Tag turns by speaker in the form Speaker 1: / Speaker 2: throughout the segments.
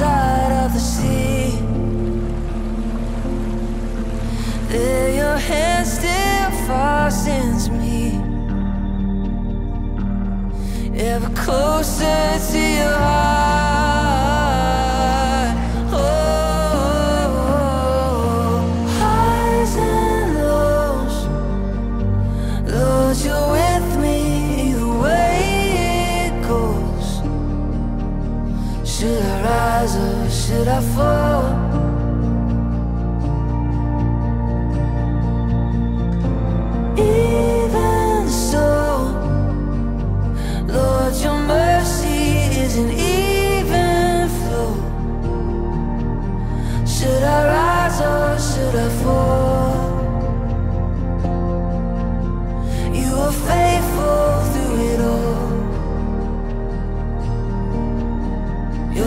Speaker 1: side of the sea. There, your hand still fastens me. Ever closer to your heart. Should I rise or should I fall?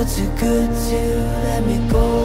Speaker 1: too good to let me go.